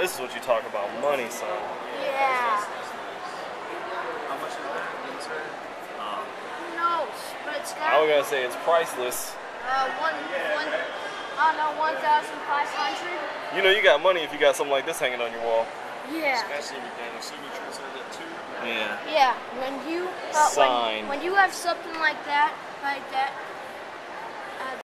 this is what you talk about money, son. Yeah. How much is that insert? Um, Who knows? But it's got I was gonna say it's priceless. uh, one, one, I don't know, 1,500. You know you got money if you got something like this hanging on your wall. Yeah. especially if you got Daniel signature insert that too. Yeah. Yeah, when you uh, Signed. when, when you have something like that, like that,